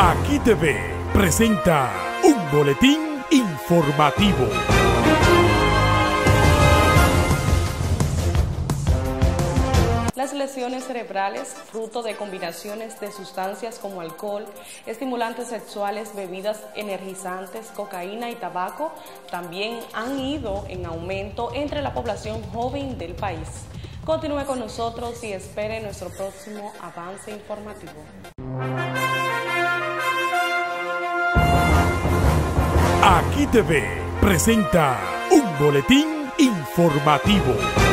Aquí TV presenta un boletín informativo. Las lesiones cerebrales, fruto de combinaciones de sustancias como alcohol, estimulantes sexuales, bebidas energizantes, cocaína y tabaco, también han ido en aumento entre la población joven del país. Continúe con nosotros y espere nuestro próximo avance informativo. Aquí TV presenta un boletín informativo.